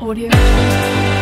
Audio.